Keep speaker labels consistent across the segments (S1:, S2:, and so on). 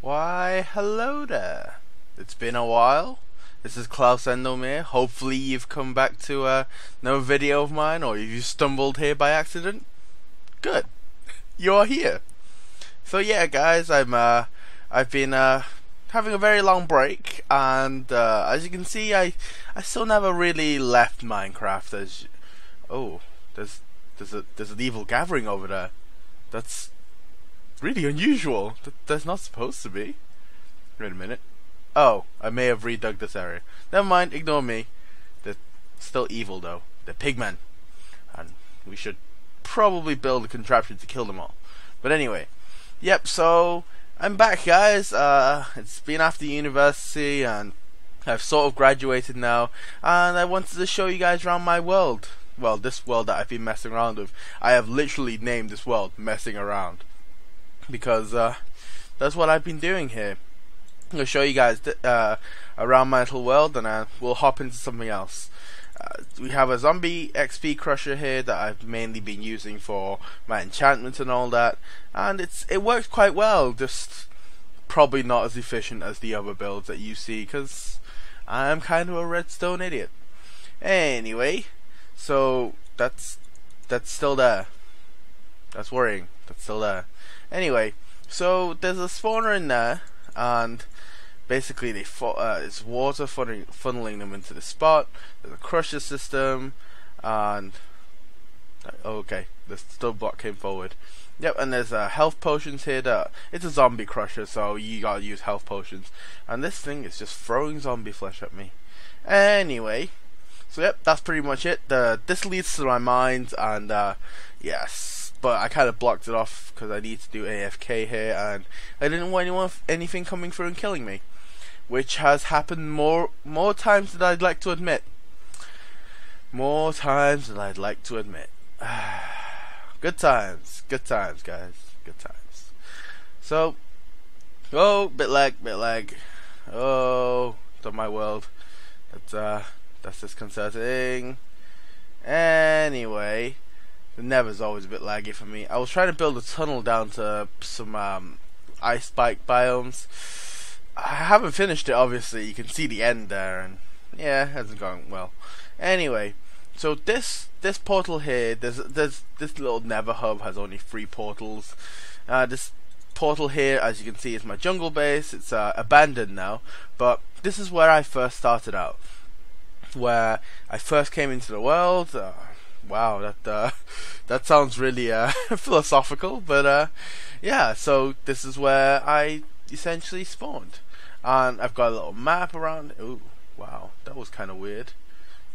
S1: Why, hello there. It's been a while. This is Klaus Endomere. Hopefully you've come back to uh, no video of mine or you stumbled here by accident. Good. You're here. So yeah, guys, I'm uh, I've been uh, having a very long break, and uh, as you can see, I I still never really left Minecraft. As oh, there's there's a there's an evil gathering over there. That's really unusual. Th that's not supposed to be. Wait a minute. Oh, I may have redug this area. Never mind, ignore me. They're still evil though. They're pigmen. And we should probably build a contraption to kill them all. But anyway. Yep, so I'm back guys. Uh, it's been after university and I've sort of graduated now and I wanted to show you guys around my world. Well, this world that I've been messing around with. I have literally named this world Messing Around because uh, that's what I've been doing here. I'm going to show you guys uh, around my little world and uh, we'll hop into something else. Uh, we have a zombie XP crusher here that I've mainly been using for my enchantments and all that. And it's it works quite well just probably not as efficient as the other builds that you see because I'm kind of a redstone idiot. Anyway so that's that's still there. That's worrying. That's still there Anyway, so there's a spawner in there, and basically they uh, it's water funneling, funneling them into the spot. There's a crusher system, and oh, okay, the stone block came forward. Yep, and there's uh, health potions here. That it's a zombie crusher, so you gotta use health potions. And this thing is just throwing zombie flesh at me. Anyway, so yep, that's pretty much it. The this leads to my mine, and uh, yes but I kind of blocked it off because I need to do AFK here, and I didn't want anyone anything coming through and killing me, which has happened more more times than I'd like to admit. More times than I'd like to admit. good times, good times, guys, good times. So, oh, bit lag, bit lag. Oh, not my world. That's uh, that's disconcerting. Anyway. The Nether's always a bit laggy for me. I was trying to build a tunnel down to some um, ice spike biomes. I haven't finished it, obviously. You can see the end there, and yeah, it hasn't gone well. Anyway, so this this portal here, there's there's this little Nether hub has only three portals. Uh, this portal here, as you can see, is my jungle base. It's uh, abandoned now, but this is where I first started out. Where I first came into the world. Uh, wow, that uh, that sounds really uh, philosophical, but uh, yeah. So this is where I essentially spawned, and I've got a little map around. Ooh, wow, that was kind of weird.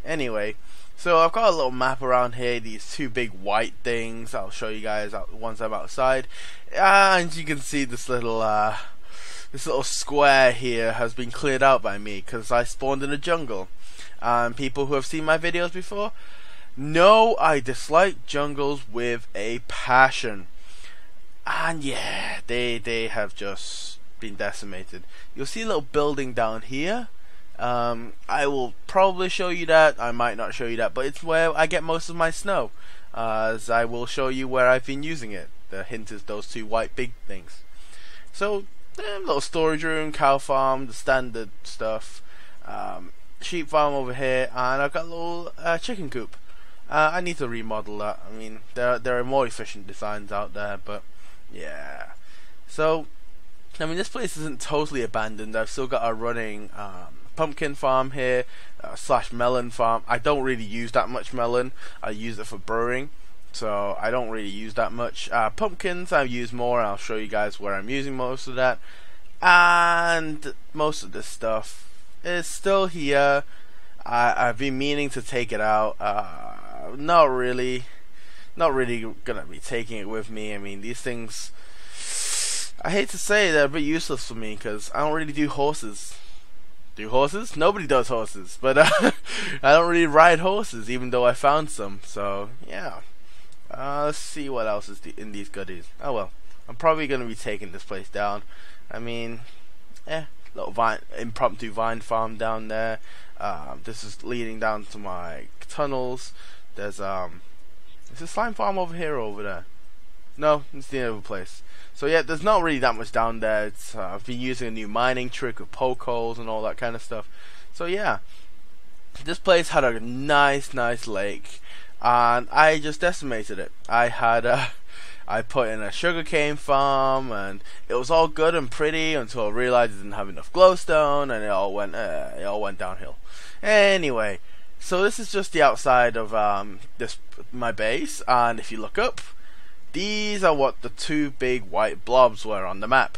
S1: Anyway, so I've got a little map around here. These two big white things. I'll show you guys out once I'm outside, and you can see this little. Uh, this little square here has been cleared out by me because I spawned in a jungle. And people who have seen my videos before no, I dislike jungles with a passion. And yeah, they they have just been decimated. You'll see a little building down here. Um, I will probably show you that. I might not show you that, but it's where I get most of my snow. Uh, as I will show you where I've been using it. The hint is those two white big things. So, eh, little storage room, cow farm, the standard stuff. Um, sheep farm over here, and I've got a little uh, chicken coop. Uh, I need to remodel that. I mean, there there are more efficient designs out there, but yeah. So, I mean, this place isn't totally abandoned. I've still got a running um, pumpkin farm here uh, slash melon farm. I don't really use that much melon. I use it for brewing, so I don't really use that much. Uh, pumpkins I use more. I'll show you guys where I'm using most of that, and most of this stuff is still here. I, I've been meaning to take it out. Uh, not really, not really gonna be taking it with me. I mean, these things. I hate to say they're a bit useless for me because I don't really do horses. Do horses? Nobody does horses, but uh, I don't really ride horses, even though I found some. So yeah, uh, let's see what else is in these goodies. Oh well, I'm probably gonna be taking this place down. I mean, eh, little vine, impromptu vine farm down there. Um, this is leading down to my tunnels. There's um, is a slime farm over here or over there? No, it's the other place. So yeah, there's not really that much down there. Uh, I've been using a new mining trick with poke holes and all that kind of stuff. So yeah, this place had a nice, nice lake, and I just decimated it. I had a, I put in a sugarcane farm, and it was all good and pretty until I realized I didn't have enough glowstone, and it all went, uh, it all went downhill. Anyway, so this is just the outside of um, this my base, and if you look up, these are what the two big white blobs were on the map.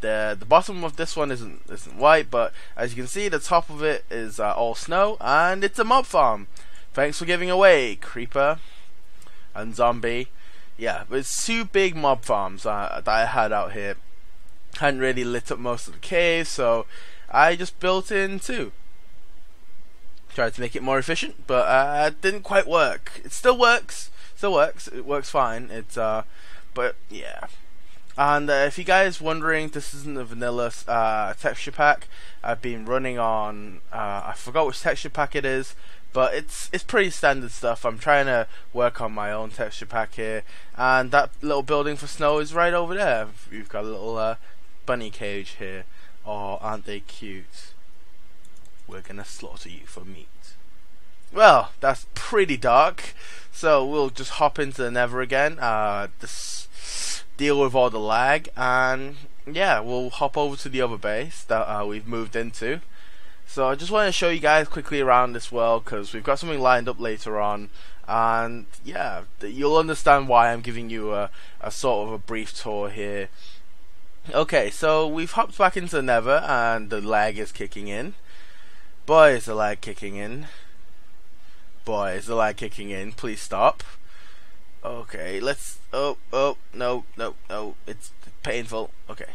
S1: The the bottom of this one isn't isn't white, but as you can see, the top of it is uh, all snow, and it's a mob farm. Thanks for giving away, creeper and zombie. Yeah, but it's two big mob farms uh, that I had out here. Hadn't really lit up most of the caves, so I just built in two. Tried to make it more efficient, but uh, it didn't quite work. It still works still works. It works fine. It's uh, but yeah. And uh, if you guys wondering, this isn't a vanilla uh, texture pack. I've been running on uh, I forgot which texture pack it is, but it's it's pretty standard stuff. I'm trying to work on my own texture pack here, and that little building for snow is right over there. You've got a little uh, bunny cage here. Oh, aren't they cute? We're gonna slaughter you for meat. Well, that's pretty dark. So we'll just hop into the Nether again. Uh, deal with all the lag, and yeah, we'll hop over to the other base that uh, we've moved into. So I just want to show you guys quickly around this world because we've got something lined up later on, and yeah, you'll understand why I'm giving you a, a sort of a brief tour here. Okay, so we've hopped back into the Nether, and the lag is kicking in. Boy, is the lag kicking in boy, is the lag kicking in? Please stop. Okay, let's. Oh, oh, no, no, no. It's painful. Okay,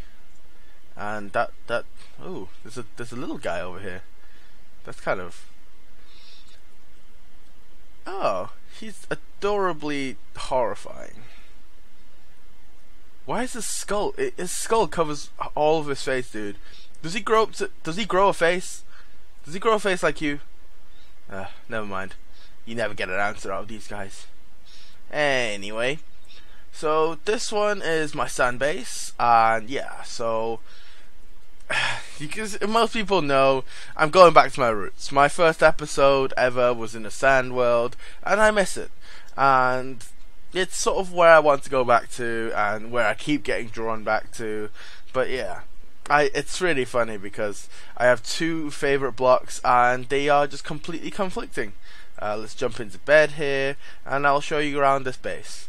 S1: and that that. Oh, there's a there's a little guy over here. That's kind of. Oh, he's adorably horrifying. Why is his skull? His skull covers all of his face, dude. Does he grow up? To, does he grow a face? Does he grow a face like you? Uh, never mind you never get an answer out of these guys. Anyway, so this one is my sand base, and yeah, so because most people know I'm going back to my roots. My first episode ever was in a sand world, and I miss it. And it's sort of where I want to go back to, and where I keep getting drawn back to. But yeah, I it's really funny because I have two favorite blocks, and they are just completely conflicting. Uh, let's jump into bed here, and I'll show you around this base.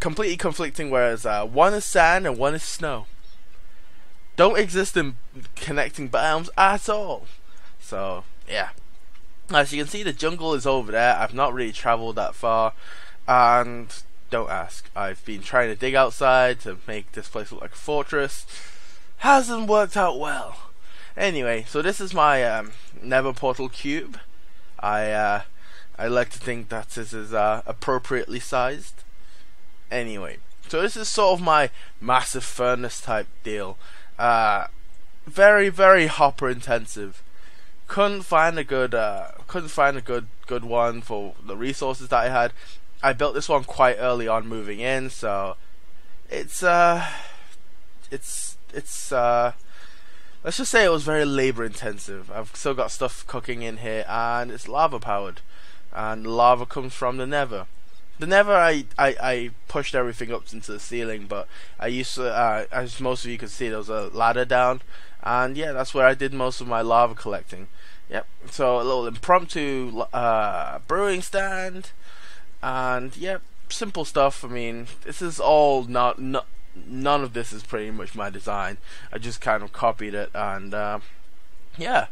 S1: Completely conflicting, whereas uh, one is sand and one is snow. Don't exist in connecting biomes at all. So, yeah. As you can see, the jungle is over there. I've not really traveled that far, and don't ask. I've been trying to dig outside to make this place look like a fortress. Hasn't worked out well. Anyway, so this is my um, Nether Portal cube. I uh, I like to think that this is uh, appropriately sized. Anyway, so this is sort of my massive furnace type deal. Uh, very very hopper intensive. Couldn't find a good uh, couldn't find a good good one for the resources that I had. I built this one quite early on moving in, so it's uh it's it's uh let's just say it was very labor intensive. I've still got stuff cooking in here, and it's lava powered, and lava comes from the Nether. The Nether, I, I, I pushed everything up into the ceiling, but I used to, uh, as most of you can see, there was a ladder down, and yeah, that's where I did most of my lava collecting. Yep. So a little impromptu uh, brewing stand, and yep, simple stuff. I mean, this is all not not none of this is pretty much my design. I just kind of copied it, and uh, yeah,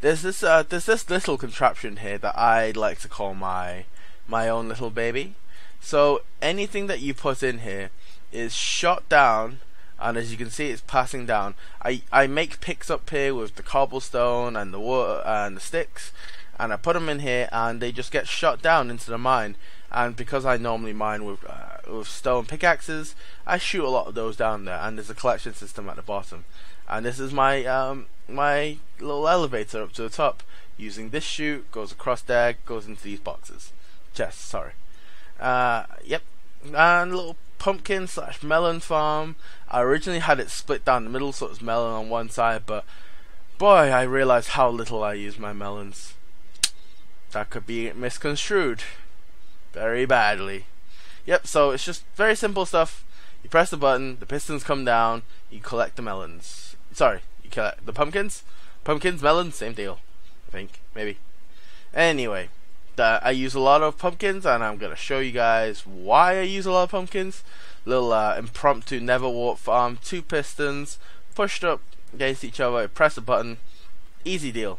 S1: there's this uh, there's this little contraption here that I like to call my my own little baby. So anything that you put in here is shot down, and as you can see, it's passing down. I I make picks up here with the cobblestone and the water and the sticks, and I put them in here, and they just get shot down into the mine and because I normally mine with uh, with stone pickaxes, I shoot a lot of those down there, and there's a collection system at the bottom. And this is my um, my little elevator up to the top. Using this chute, goes across there, goes into these boxes. Chests, sorry. Uh, yep. and a little pumpkin slash melon farm. I originally had it split down the middle, so it was melon on one side, but boy, I realized how little I use my melons. That could be misconstrued very badly. Yep, so it's just very simple stuff. You press the button, the pistons come down, you collect the melons. Sorry, you collect the pumpkins. Pumpkins, melons, same deal. I think, maybe. Anyway, the, I use a lot of pumpkins, and I'm gonna show you guys why I use a lot of pumpkins. Little uh, impromptu Nether wart farm, two pistons pushed up against each other. Press a button, easy deal.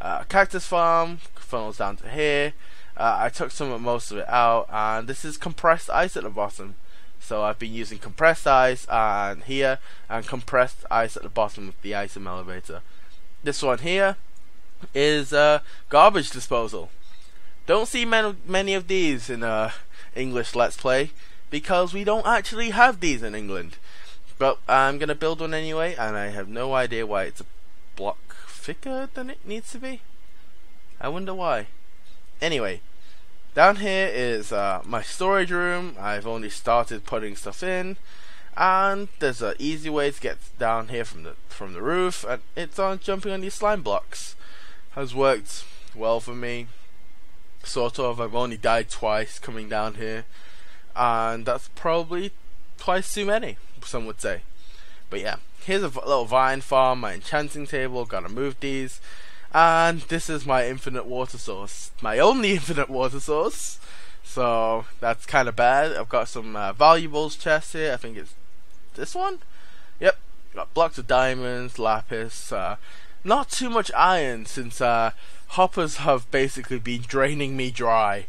S1: Uh, cactus farm funnels down to here. Uh, I took some of most of it out, and this is compressed ice at the bottom. So I've been using compressed ice and here, and compressed ice at the bottom of the item elevator. This one here is uh, garbage disposal. Don't see many, many of these in uh, English Let's Play because we don't actually have these in England. But I'm gonna build one anyway, and I have no idea why it's a block thicker than it needs to be. I wonder why. Anyway, down here is uh, my storage room. I've only started putting stuff in, and there's an easy way to get down here from the from the roof, and it's on jumping on these slime blocks. Has worked well for me, sort of. I've only died twice coming down here, and that's probably twice too many. Some would say, but yeah. Here's a little vine farm, my enchanting table. Gotta move these. And this is my infinite water source. My only infinite water source. So that's kind of bad. I've got some uh, valuables chests here. I think it's this one. Yep. Got blocks of diamonds, lapis. Uh, not too much iron since uh, hoppers have basically been draining me dry.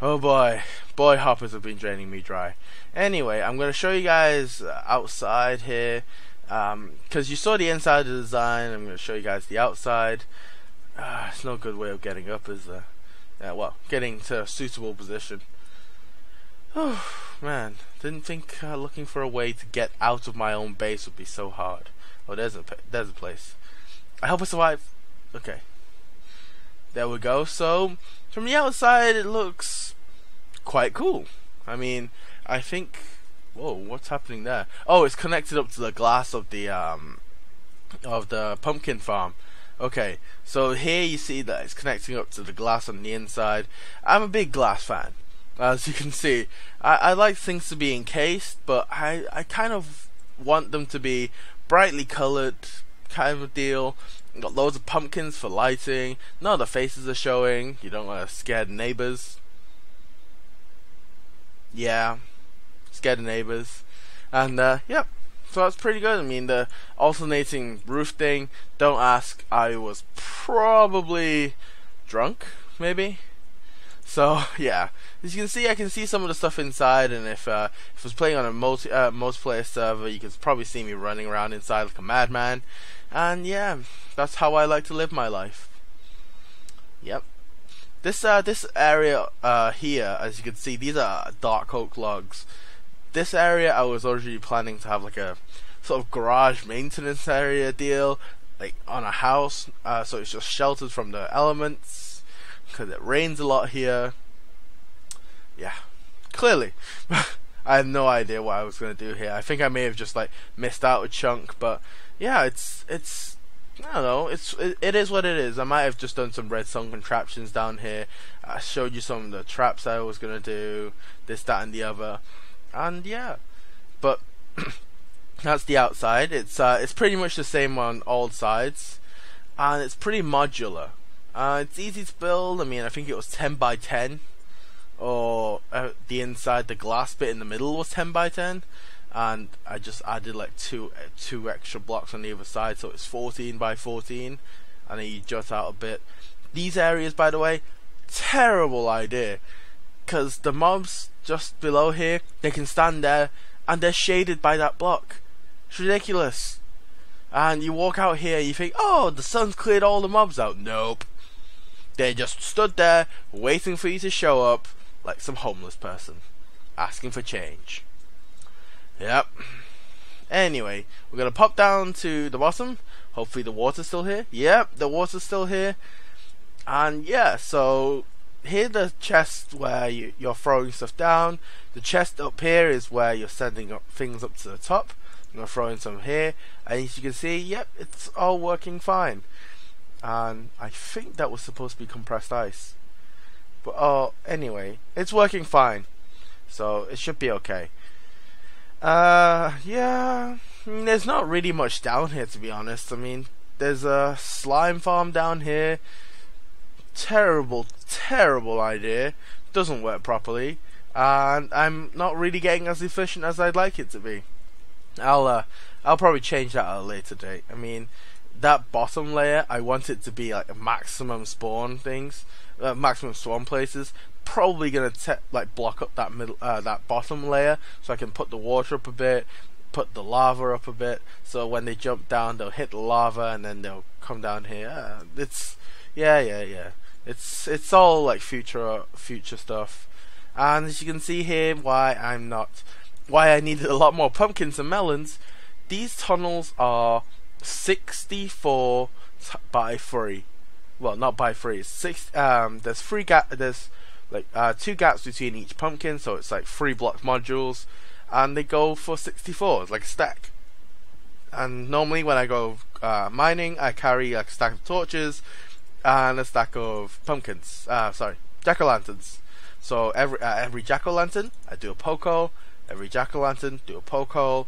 S1: Oh boy, boy, hoppers have been draining me dry. Anyway, I'm going to show you guys uh, outside here because um, you saw the inside of the design. I'm going to show you guys the outside. Uh, it's no good way of getting up, is there? Yeah, well, getting to a suitable position. Oh, man. Didn't think uh, looking for a way to get out of my own base would be so hard. Oh, there's a, there's a place. I hope I survive. Okay. There we go. So, from the outside, it looks quite cool. I mean, I think... Whoa, what's happening there? Oh, it's connected up to the glass of the, um... of the pumpkin farm. Okay, so here you see that it's connecting up to the glass on the inside. I'm a big glass fan, as you can see. I, I like things to be encased, but I, I kind of want them to be brightly coloured, kind of deal. Got loads of pumpkins for lighting. None of the faces are showing. You don't want to scare the neighbours. Yeah, scare the neighbours. And, uh, yep, so that's pretty good. I mean, the alternating roof thing, don't ask. I was probably drunk, maybe. So yeah, as you can see, I can see some of the stuff inside, and if uh, if I was playing on a multi uh, multiplayer server, you could probably see me running around inside like a madman. And yeah, that's how I like to live my life. Yep. This uh this area uh here, as you can see, these are dark oak logs this area I was originally planning to have like a sort of garage maintenance area deal, like on a house, uh, so it's just sheltered from the elements because it rains a lot here. Yeah, clearly. I have no idea what I was gonna do here. I think I may have just like missed out a chunk, but yeah, it's it's I don't know. It's it, it is what it is. I might have just done some redstone contraptions down here. I showed you some of the traps I was gonna do, this, that, and the other and yeah, but that's the outside. It's uh, it's pretty much the same on all sides, and it's pretty modular. Uh, it's easy to build. I mean, I think it was 10 by 10, or uh, the inside, the glass bit in the middle was 10 by 10, and I just added like two two extra blocks on the other side, so it's 14 by 14, and then you jut out a bit. These areas, by the way, terrible idea, because the mobs just below here, they can stand there and they're shaded by that block. It's ridiculous. And you walk out here, you think, oh, the sun's cleared all the mobs out. Nope. They just stood there waiting for you to show up like some homeless person asking for change. Yep. Anyway, we're gonna pop down to the bottom. Hopefully the water's still here. Yep, the water's still here. And yeah, so here the chest where you, you're throwing stuff down. The chest up here is where you're sending up things up to the top. I'm gonna throw in some here, and as you can see, yep, it's all working fine. And I think that was supposed to be compressed ice, but oh, anyway, it's working fine, so it should be okay. Uh, yeah, there's not really much down here to be honest. I mean, there's a slime farm down here. Terrible, terrible idea. Doesn't work properly, and I'm not really getting as efficient as I'd like it to be. I'll uh, I'll probably change that at a later date. I mean, that bottom layer, I want it to be like maximum spawn things, uh, maximum spawn places. Probably gonna like block up that middle, uh, that bottom layer, so I can put the water up a bit, put the lava up a bit, so when they jump down, they'll hit the lava and then they'll come down here. Uh, it's yeah, yeah, yeah. It's it's all like future future stuff, and as you can see here, why I'm not, why I needed a lot more pumpkins and melons. These tunnels are 64 t- by three. Well, not by three. It's six. Um, there's three gap. There's like uh, two gaps between each pumpkin, so it's like three block modules, and they go for 64. It's like a stack. And normally when I go uh, mining, I carry like a stack of torches and a stack of pumpkins. Uh, sorry, jack o' lanterns. So every uh, every jack o' lantern, I do a hole. Every jack o' lantern, do a poke hole.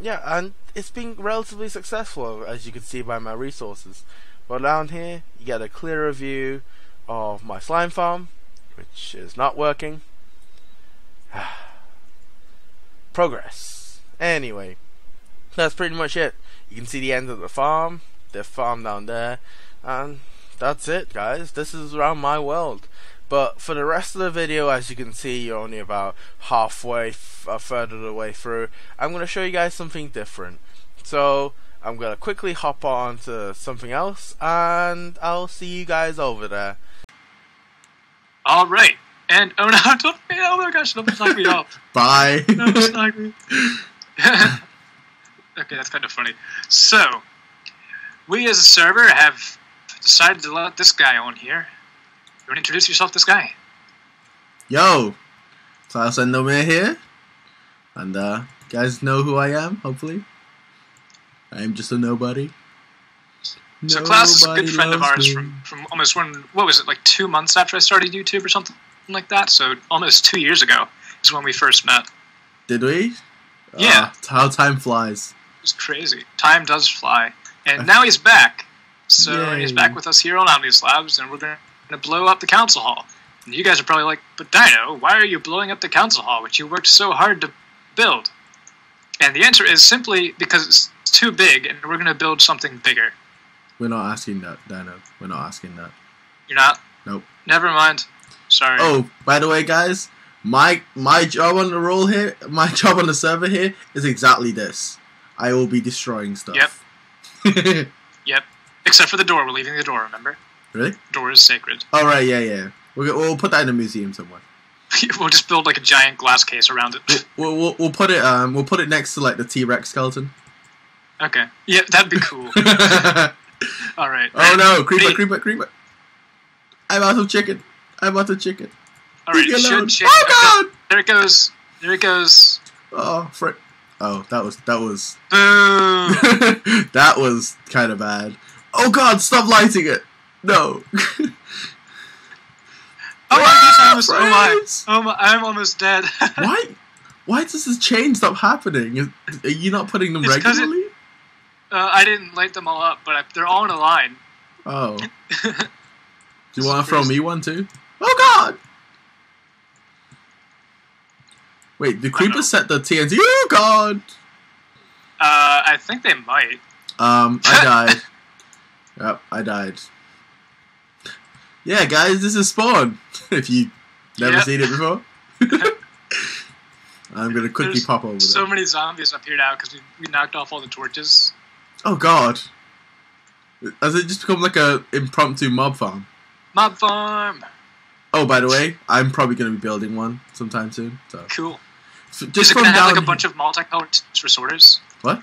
S1: Yeah, and it's been relatively successful, as you can see by my resources. But down here, you get a clearer view of my slime farm, which is not working. Progress. Anyway, that's pretty much it. You can see the end of the farm, the farm down there, and that's it, guys. This is around my world. But for the rest of the video, as you can see, you're only about halfway, a third of the way through. I'm going to show you guys something different. So, I'm going to quickly hop on to something else, and I'll see you guys over there.
S2: All right. And oh no! Don't, oh my gosh! Don't knock me off.
S3: Bye.
S2: Don't knock me. okay, that's kind of funny. So, we as a server have decided to let this guy on here. You want to introduce yourself, to this guy?
S3: Yo, Klaus Endomere here. And uh, you guys know who I am, hopefully. I am just a nobody.
S2: So Klaus is a good friend of ours
S3: me.
S2: from, from almost when what was it like two months after I started YouTube or something like that. So almost two years ago is when we first met.
S3: Did we?
S2: Yeah.
S3: Ah, how time flies.
S2: It's crazy. Time does fly, and now he's back. So he's back with us here on Omnislabs, and we're going to blow up the council hall. And you guys are probably like, "But Dino, why are you blowing up the council hall, which you worked so hard to build?" And the answer is simply because it's too big, and we're going to build something bigger.
S3: We're not asking that, Dino. We're not asking that.
S2: You're not.
S3: Nope.
S2: Never mind. Sorry.
S3: Oh, by the way, guys, my my job on the roll here, my job on the server here is exactly this. I will be destroying stuff. Yep.
S2: Yep. Except for the door. We're leaving the door. Remember,
S3: really?
S2: the door is sacred.
S3: All right. Yeah. Yeah. We'll, we'll put that in a museum somewhere.
S2: we'll just build like a giant glass case around it.
S3: We'll, we'll, we'll put it um we'll put it next to like the T Rex skeleton.
S2: okay. Yeah, that'd be cool. All right.
S3: Oh no! Creeper!
S2: Ready?
S3: Creeper! Creeper! I'm out of chicken. I'm out of chicken.
S2: All right. Should, should,
S3: Oh god!
S2: There it goes. There it goes.
S3: Oh frick! Oh, that was that was
S2: Boom.
S3: that was kind of bad. Oh god! Stop lighting it! No.
S2: Oh my gosh! I almost, oh my! Oh my! I'm almost dead.
S3: Why? Why does this chain stop happening? Is, are you not putting them
S2: It's 'cause it-
S3: regularly?
S2: Uh, I didn't light them all up, but I, they're all in a line.
S3: Oh. Do you want to throw me one too? Oh god! Wait, the creepers set the TNT. Oh god!
S2: Uh, I think they might.
S3: Um, I died. Yep, I died. Yeah, guys, this is Spawn. if you never
S2: Yep.
S3: seen it before, I'm gonna quickly
S2: There's
S3: pop over there.
S2: So
S3: there.
S2: many zombies up here now because we, we knocked off all the torches.
S3: Oh god! Has it just become like a impromptu mob farm?
S2: Mob farm.
S3: Oh, by the way, I'm probably gonna be building one sometime soon. So
S2: Cool. Is
S3: just
S2: it
S3: from down.
S2: have like a bunch of multicolored tips for sorters?
S3: What?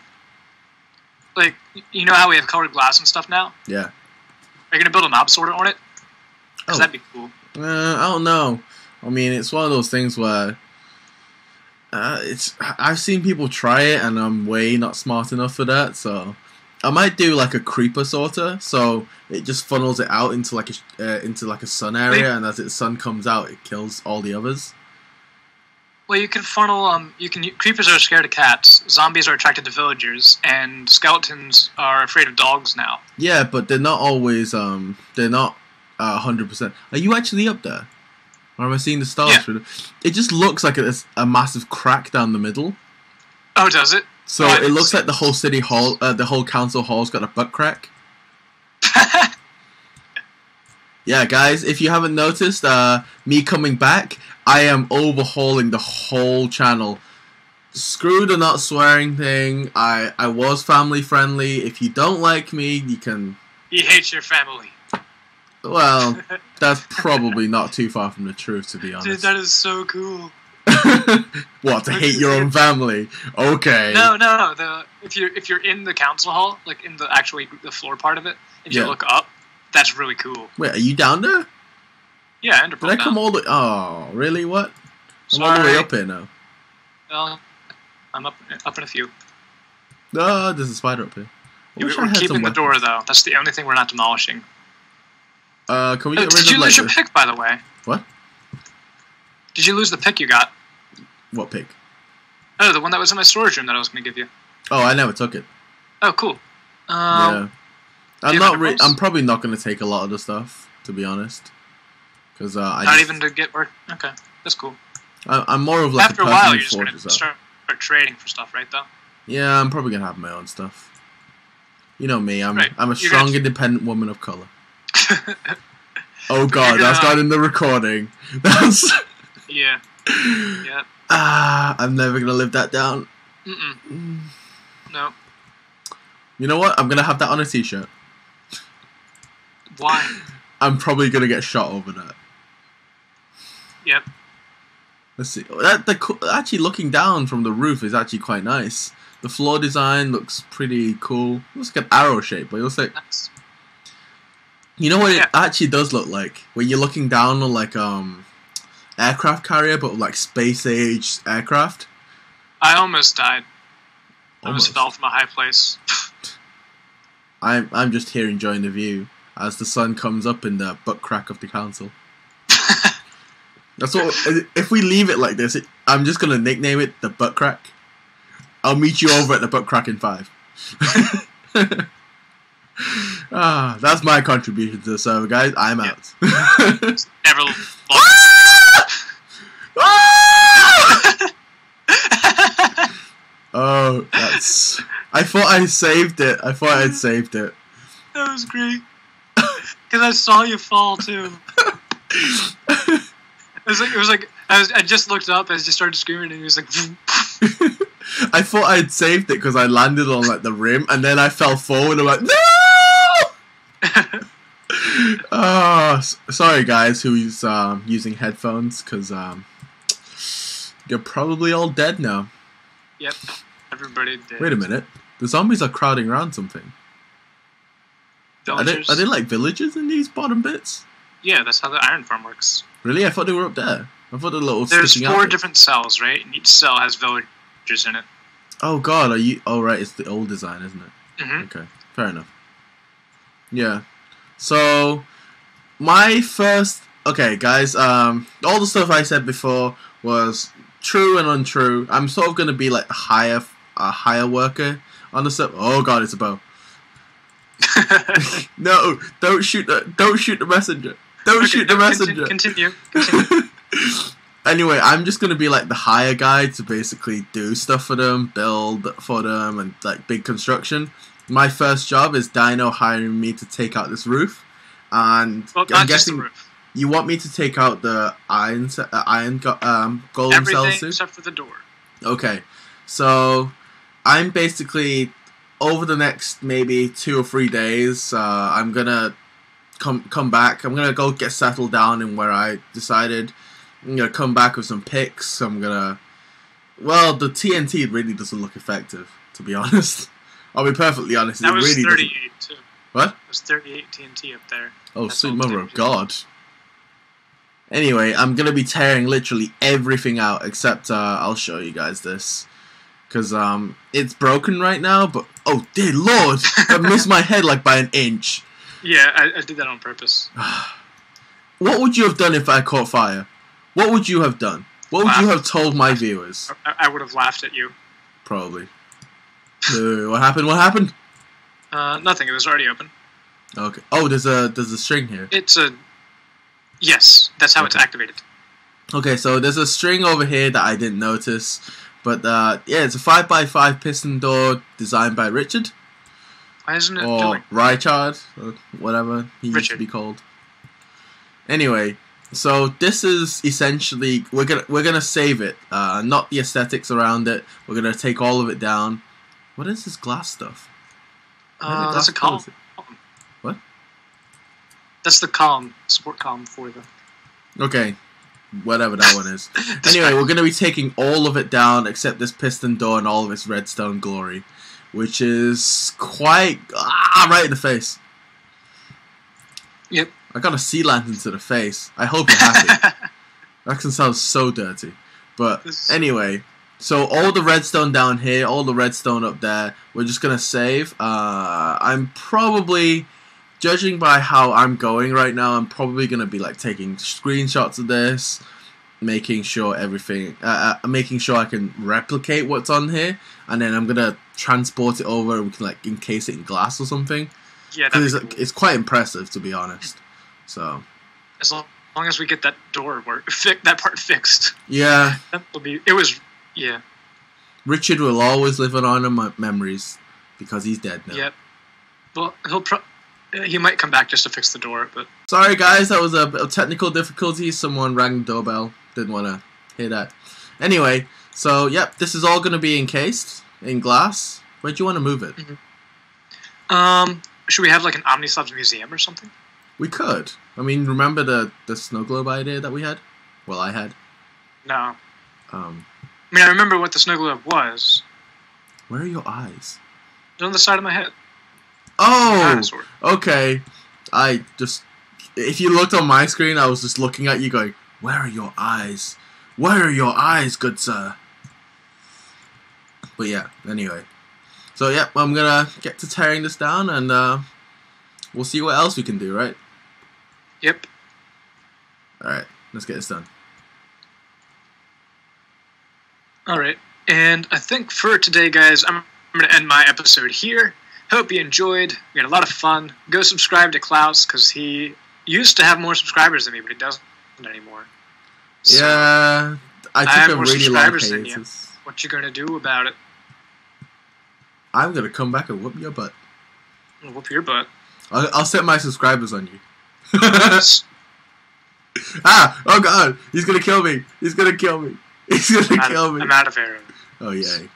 S2: Like, you know how we have colored glass and stuff now?
S3: Yeah.
S2: Are you gonna build a mob sorter on it? Because
S3: Oh.
S2: that'd be cool.
S1: Uh, I don't know. I mean, it's one of those things where uh, it's. I've seen people try it, and I'm way not smart enough for that. So I might do like a creeper sorter. So it just funnels it out into like a uh, into like a sun area, and as its sun comes out, it kills all the others.
S2: Well, you can funnel. Um, you can. Creepers are scared of cats. Zombies are attracted to villagers, and skeletons are afraid of dogs now.
S1: Yeah, but they're not always. Um, they're not hundred percent. Are you actually up there? Or am I seeing the stars
S2: Yeah.
S1: through. It just looks like it's a massive crack down the middle.
S2: Oh, does it?
S1: So
S2: Oh,
S1: it looks like the whole city hall, uh, the whole council hall's got a butt crack. Yeah, guys, if you haven't noticed, uh, me coming back, I am overhauling the whole channel. Screw the not swearing thing. I I was family friendly. If you don't like me, you can.
S2: he hates your family.
S1: Well, that's probably not too far from the truth, to be
S2: Dude,
S1: honest.
S2: that is so cool.
S1: what to hate your own family? Okay.
S2: No, no, no. The if you're if you're in the council hall, like in the actually the floor part of it, if
S1: Yeah.
S2: you look up, that's really cool.
S1: Wait, are you down there?
S2: Yeah, Ender
S1: Did I come all the? Oh, really? What? I'm all the way up here now.
S2: Well, I'm up up in a few.
S1: Oh, there's a spider up here.
S2: Yeah, we're
S1: had
S2: keeping the door though. That's the only thing we're not demolishing.
S1: Uh, can we
S2: Oh,
S1: get rid
S2: did you
S1: of like
S2: lose your pick, by the way?
S1: What?
S2: Did you lose the pick you got?
S1: what pick?
S2: Oh, the one that was in my storage room that I was going to give you.
S1: Oh, I never took it.
S2: Oh, cool. Um,
S1: yeah. I'm not. I'm probably not going to take a lot of the stuff, to be honest. Because uh, I
S2: Not
S1: just-
S2: even to get work. Okay, that's cool.
S1: I, I'm more of like
S2: After
S1: a
S2: a while, you're just
S1: gonna
S2: start, start trading for stuff, right? Though.
S1: Yeah, I'm probably gonna have my own stuff. You know me. I'm.
S2: Right,
S1: I'm a strong,
S2: gonna-
S1: independent woman of color. Oh God, that's not in the recording. That's.
S2: yeah. Yeah.
S1: Ah, I'm never gonna live that down.
S2: Mm-mm. No.
S1: You know what? I'm gonna have that on a t-shirt.
S2: Why?
S1: I'm probably gonna get shot over that.
S2: Yep.
S1: Let's see. That the actually looking down from the roof is actually quite nice. The floor design looks pretty cool. looks like an arrow shape, but it looks like you know what it actually does look like when you're looking down on like um aircraft carrier, but like space age aircraft.
S2: I almost died. I almost
S1: Almost.
S2: fell from a high place.
S1: I'm I'm just here enjoying the view as the sun comes up in the butt crack of the council. That's what. If we leave it like this, it, I'm just gonna nickname it the butt crack. I'll meet you over at the butt crack in five. ah, that's my contribution to the server, guys. I'm
S2: Yeah.
S1: out.
S2: Never. lost.
S1: oh, that's. I thought I saved it. I thought I'd saved it.
S2: That was great. Because I saw you fall too. It was like it was like I was I just looked up as you started screaming and he was like
S1: I thought I'd saved it because I landed on like the rim, and then I fell forward. I'm like, no. Oh, sorry guys who's um, using headphones because um, you're probably all dead now.
S2: Yep. Everybody did.
S1: Wait a minute, the zombies are crowding around something. Are they, are they like villagers in these bottom bits?
S2: Yeah, that's how the iron farm works.
S1: Really? I thought they were up there. I thought were little
S2: There's four different cells, right? And each cell has villagers in it.
S1: Oh god, are you? Oh right, it's the old design, isn't it?
S2: hmm
S1: Okay, fair enough. Yeah. So my first okay, guys, um all the stuff I said before was true and untrue. I'm sort of gonna be like a higher a higher worker on the set. Oh god, it's a bow. No, don't shoot the don't shoot the messenger. Don't shoot the messenger.
S2: Continue. continue.
S1: anyway, I'm just gonna be like the hire guy to basically do stuff for them, build for them, and like big construction. My first job is Dino hiring me to take out this roof, and
S2: Well,
S1: I'm
S2: not just the
S1: guessing
S2: roof.
S1: you want me to take out the iron, uh, iron go- um, golem
S2: Everything
S1: too.
S2: except for the door.
S1: Okay, so I'm basically over the next maybe two or three days. Uh, I'm gonna come come back. I'm gonna go get settled down in where I decided. I'm gonna come back with some picks. I'm gonna. Well, the TNT really doesn't look effective, to be honest. I'll be perfectly honest.
S2: That
S1: it
S2: was
S1: really doesn't.
S2: 38 too.
S1: What?
S2: It was 38 TNT up there.
S1: Oh,
S2: That's
S1: sweet mother of God! Anyway, I'm gonna be tearing literally everything out except uh, I'll show you guys this because um it's broken right now. But oh dear lord, I missed my head like by an inch.
S2: Yeah, I, I did that on purpose.
S1: What would you have done if I caught fire? What would you have done? What would you have told my viewers?
S2: I, I would have laughed at you.
S1: Probably. Uh, what happened? What happened?
S2: Uh, nothing. It was already open.
S1: Okay. Oh, there's a there's a string here.
S2: It's a. Yes, that's how it's activated.
S1: Okay, so there's a string over here that I didn't notice, but uh, yeah, it's a five x five piston door designed by Richard
S2: Why isn't it
S1: or
S2: doing?
S1: Richard or whatever he used to be called. Anyway, so this is essentially we're gonna we're gonna save it, uh, not the aesthetics around it. We're gonna take all of it down. What is this glass stuff?
S2: Uh,
S1: glass
S2: that's a column.
S1: What?
S2: That's the column, support column for the.
S1: Okay, whatever that one is. Anyway, we're going to be taking all of it down except this piston door and all of its redstone glory, which is quite ah right in the face.
S2: Yep.
S1: I got a sea lantern to the face. I hope you're happy. that can sound so dirty, but anyway. So all the redstone down here, all the redstone up there, we're just gonna save. Uh, I'm probably, judging by how I'm going right now, I'm probably gonna be like taking screenshots of this, making sure everything, uh, uh, making sure I can replicate what's on here, and then I'm gonna transport it over. and We can like encase it in glass or something.
S2: Yeah,
S1: it's,
S2: cool.
S1: it's quite impressive to be honest. So
S2: as long, long as we get that door work, fi- that part fixed,
S1: yeah,
S2: that will be. It was. Yeah.
S1: Richard will always live on in my memories because he's dead now.
S2: Yep. Well, he'll pro- uh, he might come back just to fix the door, but
S1: Sorry, guys, that was a of technical difficulty. Someone rang the doorbell. Didn't want to hear that. Anyway, so yep, this is all going to be encased in glass. Where do you want to move it?
S2: um, should we have like an Omnislabs museum or something?
S1: We could. I mean, remember the the snow globe idea that we had? Well, I had.
S2: No.
S1: Um,
S2: I mean, I remember what the snow globe was.
S1: where are your eyes?
S2: Was on the side of my head.
S1: Oh, okay. I just, if you looked on my screen, I was just looking at you, going, "Where are your eyes? Where are your eyes, good sir?" But yeah, anyway. So yeah, I'm gonna get to tearing this down, and uh, we'll see what else we can do. Right?
S2: Yep.
S1: All right, let's get this done.
S2: All right. And I think for today, guys, I'm, I'm going to end my episode here. Hope you enjoyed. We had a lot of fun. Go subscribe to Klaus because he used to have more subscribers than me, but he doesn't anymore. So
S1: yeah, I
S2: I have
S1: took a
S2: more
S1: really
S2: subscribers than you. What you gonna do about it?
S1: I'm gonna come back and whoop your butt.
S2: Whoop your butt.
S1: I'll, I'll set my subscribers on you. ah! Oh god! He's gonna kill me! He's gonna kill me! He's gonna
S2: out,
S1: kill
S2: of,
S1: me!
S2: I'm out of arrows.
S1: Oh yay!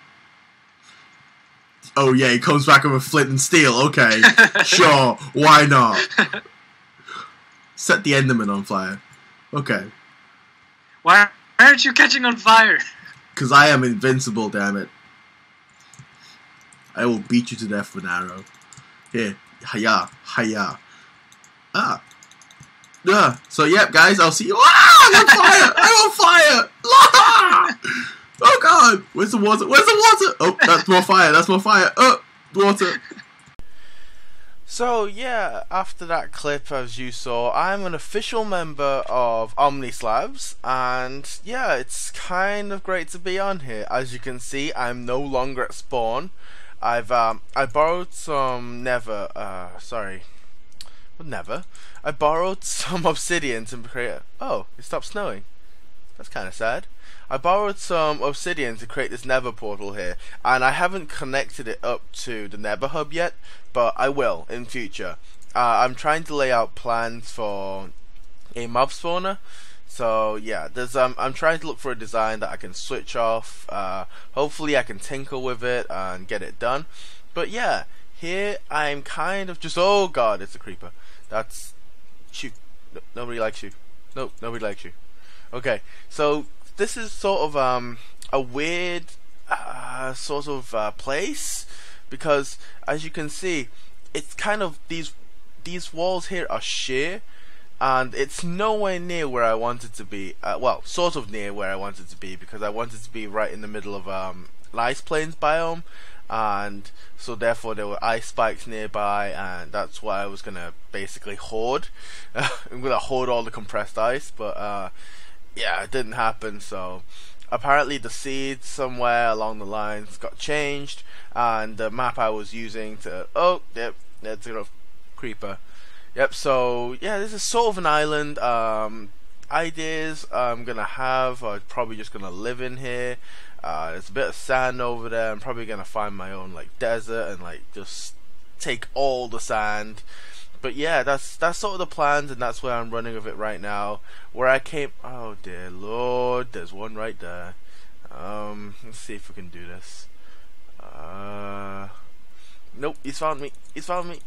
S1: Oh yeah! He comes back with a flint and steel. Okay, sure. Why not? Set the Enderman on fire. Okay,
S2: Why, why aren't you catching on fire?
S1: because I am invincible. Damn it! I will beat you to death with an arrow. Here, hiya, hiya. Ah. Yeah. So yep, guys, I'll see you. Ah! I'm on fire! I'm on fire! Ah! Oh god! Where's the water? Where's the water? Oh, that's more fire. That's more fire. Oh, water.
S4: So yeah, after that clip, as you saw, I'm an official member of Omnislabs, and yeah, it's kind of great to be on here. As you can see, I'm no longer at spawn. I've um, I borrowed some Never, uh, sorry, what Never. I borrowed some obsidian to create. Oh, it stopped snowing. That's kind of sad. I borrowed some obsidian to create this Nether portal here, and I haven't connected it up to the Nether hub yet, but I will in future. Uh, I'm trying to lay out plans for a mob spawner. So yeah, there's um, I'm trying to look for a design that I can switch off. Uh, hopefully, I can tinker with it and get it done. But yeah, here I'm kind of just. Oh god, it's a creeper. That's shoot. No, nobody likes you. No, nobody likes you. Okay, so this is sort of um a weird uh, sort of uh, place because as you can see, it's kind of these these walls here are sheer
S1: and it's nowhere near where I wanted to be. Uh, well, sort of near where I wanted to be because I wanted to be right in the middle of um, ice plains biome, and so therefore there were ice spikes nearby, and that's why I was gonna basically hoard. I'm gonna hoard all the compressed ice, but uh, yeah, it didn't happen. So apparently the seeds somewhere along the lines got changed, and the map I was using to oh yep, that's a creeper. Yep. So yeah, this is sort of an island. Um, ideas I'm gonna have. I'm probably just gonna live in here. Uh, there's a bit of sand over there. I'm probably gonna find my own like desert and like just take all the sand. But yeah, that's that's sort of the plans, and that's where I'm running with it right now. Where I came, oh dear lord, there's one right there. Um, let's see if we can do this. Uh, nope, he's found me. He's found me.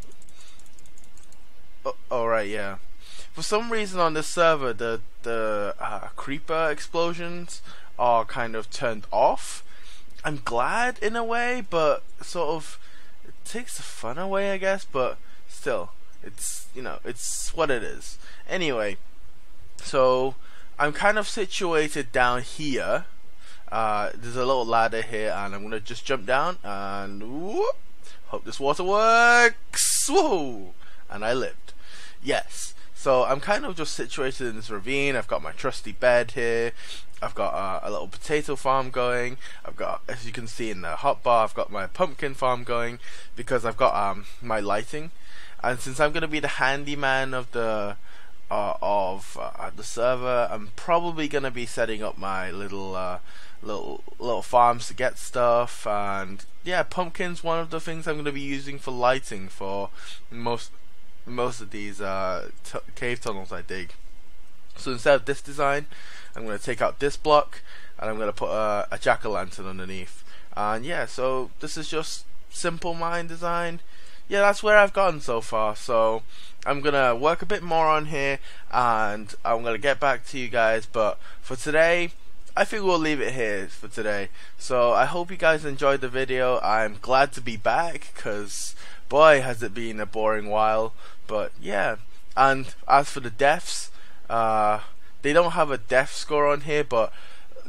S1: Oh, all right, yeah. For some reason on this server, the the uh, creeper explosions are kind of turned off. I'm glad in a way, but sort of it takes the fun away, I guess. But still, it's you know it's what it is. Anyway, so I'm kind of situated down here. Uh, there's a little ladder here, and I'm gonna just jump down and whoop, hope this water works. Whoa! And I lived. Yes. So I'm kind of just situated in this ravine. I've got my trusty bed here. I've got uh, a little potato farm going. I've got, as you can see in the hotbar, I've got my pumpkin farm going because I've got um, my lighting. And since I'm going to be the handyman of the uh, of uh, the server, I'm probably going to be setting up my little uh, little little farms to get stuff. And yeah, pumpkins one of the things I'm going to be using for lighting for most most of these uh, cave tunnels I dig. So instead of this design, I'm going to take out this block and I'm going to put a, a jack-o'-lantern underneath. And yeah, so this is just simple mine design. Yeah, that's where I've gotten so far. So I'm going to work a bit more on here and I'm going to get back to you guys. But for today, I think we'll leave it here for today. So I hope you guys enjoyed the video. I'm glad to be back because boy has it been a boring while. But yeah, and as for the deaths, uh, they don't have a death score on here, but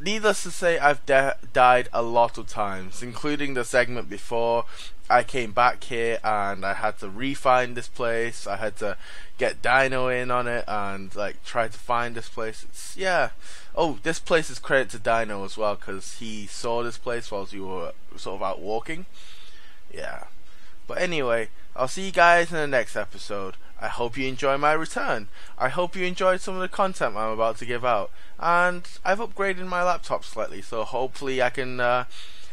S1: needless to say, I've died a lot of times, including the segment before. I came back here and I had to refine this place. I had to get Dino in on it and like try to find this place. It's yeah. Oh, this place is credit to Dino as well because he saw this place whilst you were sort of out walking. Yeah. But anyway, I'll see you guys in the next episode. I hope you enjoy my return. I hope you enjoyed some of the content I'm about to give out. And I've upgraded my laptop slightly, so hopefully I can uh,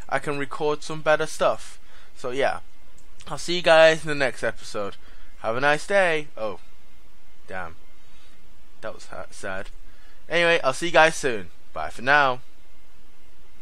S1: I can record some better stuff. So yeah, I'll see you guys in the next episode. Have a nice day. Oh, damn, that was sad. Anyway, I'll see you guys soon. Bye for now.